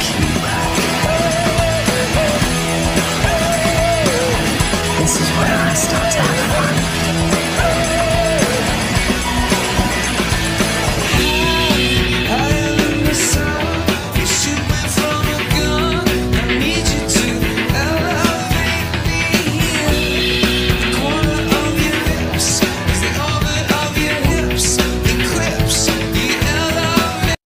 key.